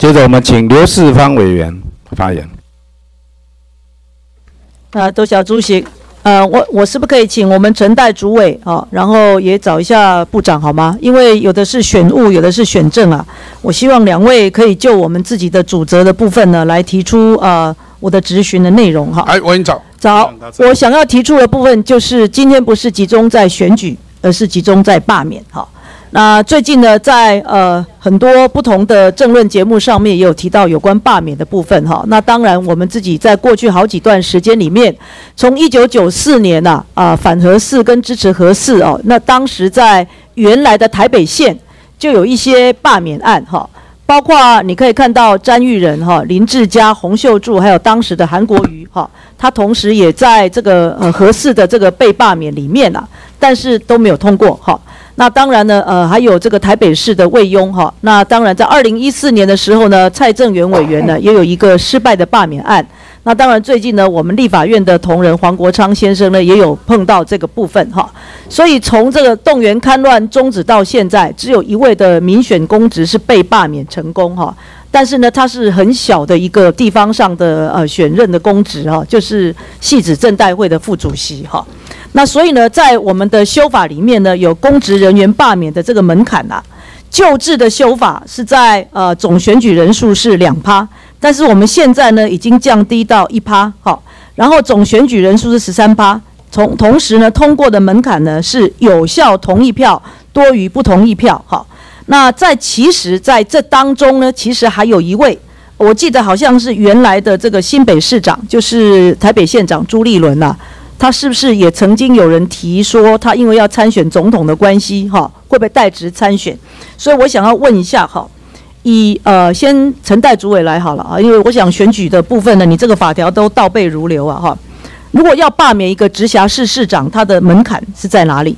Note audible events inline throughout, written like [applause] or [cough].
接着我们请刘世芳委员发言。啊，多谢主席。呃，我我是不是可以请我们陈代主委啊，然后也找一下部长好吗？因为有的是选务，有的是选政啊。我希望两位可以就我们自己的主责的部分呢，来提出呃我的质询的内容哈。哎，我给你找。找我想要提出的部分就是今天不是集中在选举，而是集中在罢免哈。那最近呢，在呃很多不同的政论节目上面也有提到有关罢免的部分哈。那当然，我们自己在过去好几段时间里面，从一九九四年呐啊反核四跟支持核四哦，那当时在原来的台北县就有一些罢免案哈，包括你可以看到詹玉仁哈、林志嘉、洪秀柱，还有当时的韩国瑜哈，他同时也在这个呃核四的这个被罢免里面呐，但是都没有通过哈。那当然呢，呃，还有这个台北市的魏庸哈。那当然，在二零一四年的时候呢，蔡正元委员呢 [laughs] 也有一个失败的罢免案。那当然，最近呢，我们立法院的同仁黄国昌先生呢也有碰到这个部分哈。所以从这个动员戡乱终止到现在，只有一位的民选公职是被罢免成功哈。但是呢，他是很小的一个地方上的呃选任的公职哈，就是戏子政代会的副主席哈。那所以呢，在我们的修法里面呢，有公职人员罢免的这个门槛呐。旧制的修法是在呃总选举人数是两趴，但是我们现在呢已经降低到一趴，好，然后总选举人数是十三趴，同同时呢通过的门槛呢是有效同意票多于不同意票，好，那在其实在这当中呢，其实还有一位，我记得好像是原来的这个新北市长，就是台北县长朱立伦呐。他是不是也曾经有人提说，他因为要参选总统的关系，哈，会不会代职参选？所以我想要问一下，哈，以呃，先陈代主委来好了啊，因为我想选举的部分呢，你这个法条都倒背如流啊，哈。如果要罢免一个直辖市市长，他的门槛是在哪里？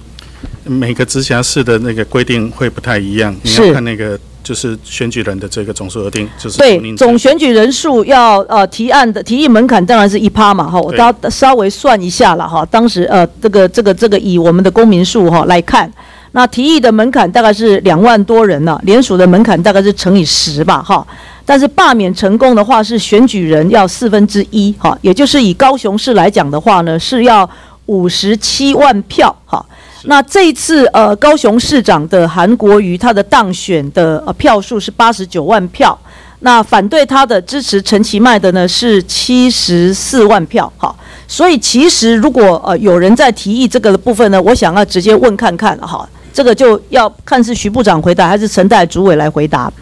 每个直辖市的那个规定会不太一样，你要看那个。就是选举人的这个总数额定，就是对总选举人数要呃提案的提议门槛当然是一趴嘛哈，我稍稍微算一下了哈，当时呃这个这个这个以我们的公民数哈来看，那提议的门槛大概是两万多人呢，联署的门槛大概是乘以十吧哈，但是罢免成功的话是选举人要四分之一哈，也就是以高雄市来讲的话呢是要五十七万票哈。那这一次，呃，高雄市长的韩国瑜，他的当选的呃票数是八十九万票，那反对他的支持陈其迈的呢是七十四万票，好，所以其实如果呃有人在提议这个的部分呢，我想要直接问看看，哈，这个就要看是徐部长回答还是陈代主委来回答。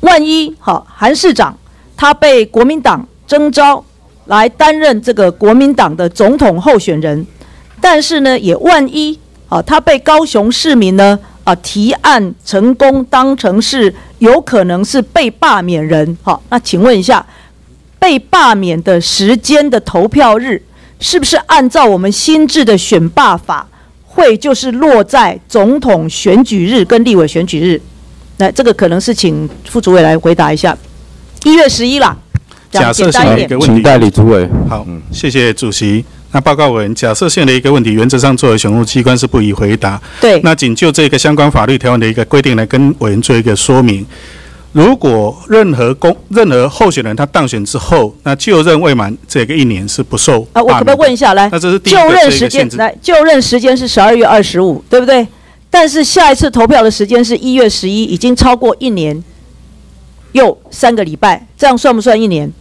万一好韩市长他被国民党征召来担任这个国民党的总统候选人，但是呢，也万一。啊，他被高雄市民呢啊提案成功当成是有可能是被罢免人。好，那请问一下，被罢免的时间的投票日是不是按照我们新制的选罢法，会就是落在总统选举日跟立委选举日？那这个可能是请副主委来回答一下。一月十一啦，假设是一个问题，请代理主委。好，谢谢主席。那报告委员，假设性的一个问题，原则上作为选务机关是不予回答。对。那仅就这个相关法律条文的一个规定来跟委员做一个说明。如果任何公任何候选人他当选之后，那就任未满这个一年是不受啊，我可不可以问一下来？那这是就任时间来，就任时间是十二月二十五，对不对？但是下一次投票的时间是一月十一，已经超过一年又三个礼拜，这样算不算一年？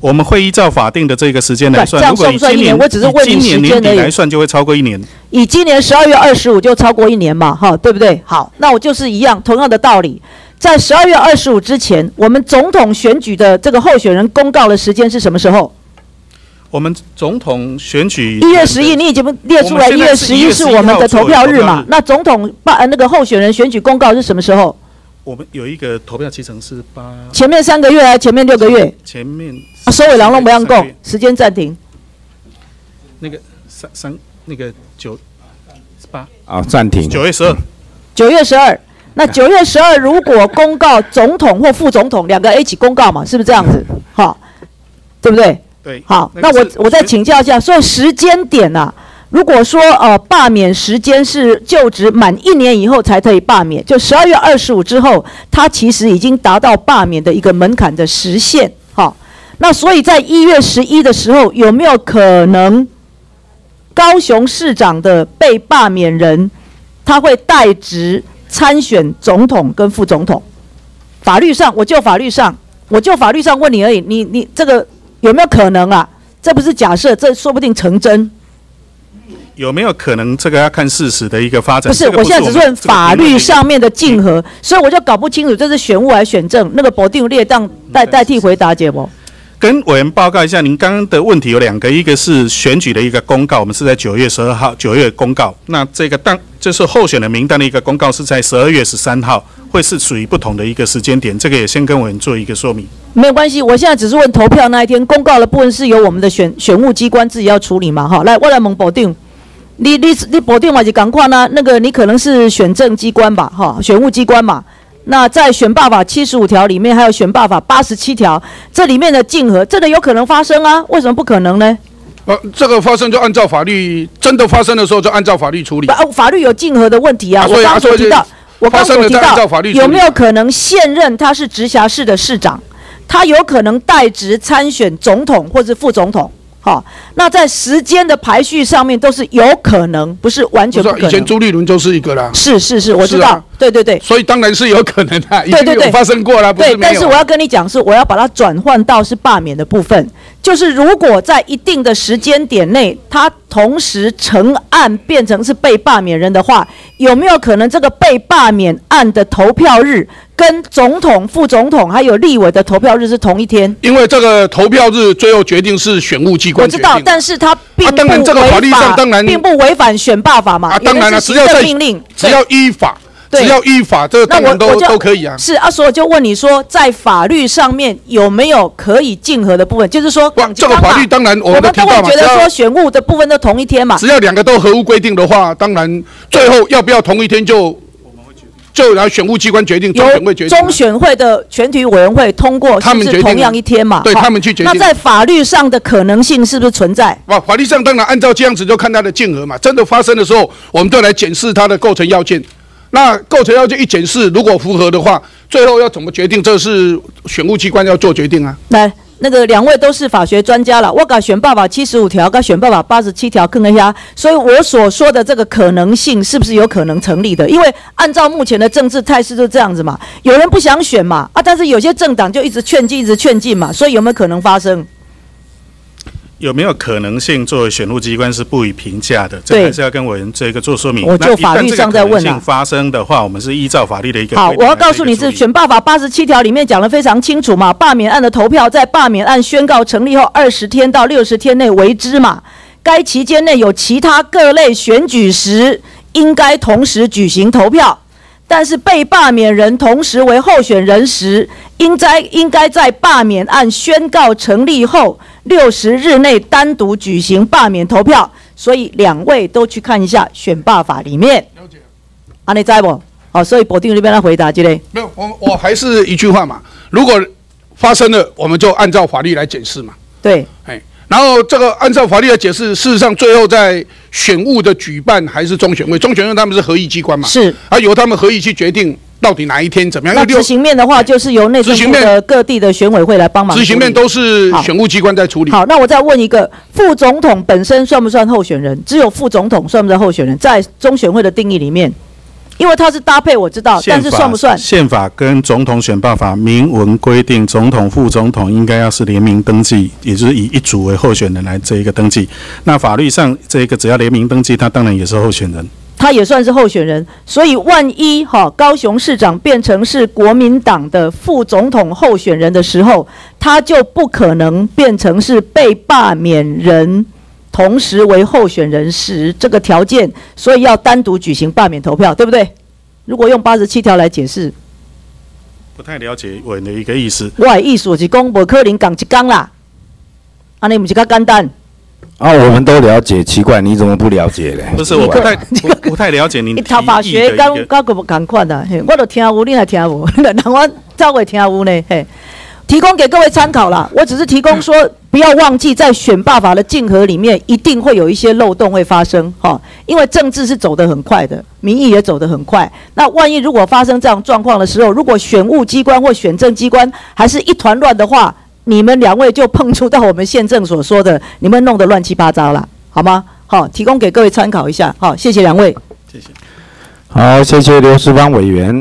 我们会依照法定的这个时间来算，这样算不算一年，我只是问你时间来算，就会超过一年。以今年十二月二十五就超过一年嘛，哈，对不对？好，那我就是一样，同样的道理，在十二月二十五之前，我们总统选举的这个候选人公告的时间是什么时候？我们总统选举一月十一，你已经列出来，一月十一是我们的投票日嘛？那总统办那个候选人选举公告是什么时候？我们有一个投票期程是八，前面三个月还是前面六个月？前面啊，收尾狼龙不让供，时间暂停。那个三三那个九八啊，暂停。九月十二，九月十二。那九月十二如果公告总统或副总统两个一起公告嘛，是不是这样子？[laughs] 好，对不对？对。好，那我我再请教一下，所以时间点呐，如果说呃罢免时间是就职满一年以后才可以罢免，就十二月二十五之后，他其实已经达到罢免的一个门槛的实现。好，那所以在一月十一的时候，有没有可能高雄市长的被罢免人，他会代职参选总统跟副总统？法律上，我就法律上，我就法律上问你而已。你你这个有没有可能啊？这不是假设，这说不定成真。有没有可能？这个要看事实的一个发展。不是，我现在只是问法律上面的竞合，所以我就搞不清楚这是选务还是选政。那个保定列当代代替回答节目。跟委员报告一下，您刚刚的问题有两个，一个是选举的一个公告，我们是在九月十二号九月公告。那这个当就是候选的名单的一个公告是在十二月十三号，会是属于不同的一个时间点。这个也先跟委员做一个说明。没有关系，我现在只是问投票那一天公告的部分是由我们的选选务机关自己要处理嘛？哈，来，我来蒙保定。你你你保定嘛就赶快呢？那个你可能是选政机关吧？哈，选务机关嘛。那在选罢法七十五条里面，还有选罢法八十七条，这里面的竞合，真的有可能发生啊？为什么不可能呢？呃，这个发生就按照法律，真的发生的时候就按照法律处理。啊，法律有竞合的问题啊。我刚刚提到，我刚刚提到，有没有可能现任他是直辖市的市长，他有可能代职参选总统或者副总统？好，那在时间的排序上面都是有可能，不是完全不可能。以前朱立伦就是一个啦。是是是，我知道。对对对。所以当然是有可能的，对对对，发生过了，对，但是我要跟你讲，是我要把它转换到是罢免的部分。就是如果在一定的时间点内，他同时成案变成是被罢免人的话，有没有可能这个被罢免案的投票日跟总统、副总统还有立委的投票日是同一天？因为这个投票日最后决定是选务机关我知道，但是他并不违法，当然并不违反选罢法嘛？啊，当然了，只要在命令，只要依法。只要依法，这个当然都都可以啊。是啊，所以就问你说，在法律上面有没有可以竞合的部分？就是说，这个法律当然我们都会觉得说，选务的部分都同一天嘛。只要两个都合乎规定的话，当然最后要不要同一天就就来选务机关决定，中选会决定。中选会的全体委员会通过，他们是同样一天嘛？对他们去决定。那在法律上的可能性是不是存在？哇，法律上当然按照这样子就看它的竞合嘛。真的发生的时候，我们都来检视它的构成要件。那构成要件一检视，如果符合的话，最后要怎么决定？这是选务机关要做决定啊。来，那个两位都是法学专家了，我搞选爸爸七十五条，跟选爸爸八十七条，看一下。所以我所说的这个可能性是不是有可能成立的？因为按照目前的政治态势就这样子嘛，有人不想选嘛，啊，但是有些政党就一直劝进，一直劝进嘛，所以有没有可能发生？有没有可能性作为选务机关是不予评价的？这还是要跟委员这个做说明。我就法律上在问啊。发生的话，我们是依照法律的一个。好，我要告诉你是选罢法八十七条里面讲的非常清楚嘛。罢免案的投票在罢免案宣告成立后二十天到六十天内为之嘛。该期间内有其他各类选举时，应该同时举行投票。但是被罢免人同时为候选人时，应该应该在罢免案宣告成立后。六十日内单独举行罢免投票，所以两位都去看一下选罢法里面。了解，阿你在不？好，所以博定这边来回答，这类。没有，我我还是一句话嘛，如果发生了，我们就按照法律来解释嘛。对，哎，然后这个按照法律的解释，事实上最后在选务的举办还是中选会，中选会他们是合议机关嘛，是，啊，由他们合议去决定。到底哪一天怎么样？那执行面的话，就是由内政部的各地的选委会来帮忙。执行面都是选务机关在处理。好，那我再问一个，副总统本身算不算候选人？只有副总统算不算候选人？在中选会的定义里面，因为它是搭配，我知道，但是算不算？宪法跟总统选办法明文规定，总统、副总统应该要是联名登记，也就是以一组为候选人来这一个登记。那法律上这一个只要联名登记，他当然也是候选人。他也算是候选人，所以万一哈高雄市长变成是国民党的副总统候选人的时候，他就不可能变成是被罢免人，同时为候选人时这个条件，所以要单独举行罢免投票，对不对？如果用八十七条来解释，不太了解我的一个意思。我的意思是讲，无可能讲一讲啦，安尼唔是较简单。啊，我们都了解，奇怪你怎么不了解嘞？不是，我不太不太了解您。[laughs] 你头发学刚刚个不赶快的，我都听无，你还听无？[laughs] 人我早会听无呢？嘿，提供给各位参考啦。我只是提供说，不要忘记在选罢法的竞合里面，一定会有一些漏洞会发生哈。因为政治是走得很快的，民意也走得很快。那万一如果发生这样状况的时候，如果选务机关或选政机关还是一团乱的话，你们两位就碰触到我们宪政所说的，你们弄得乱七八糟了，好吗？好，提供给各位参考一下。好，谢谢两位。谢谢。好，谢谢刘世芳委员。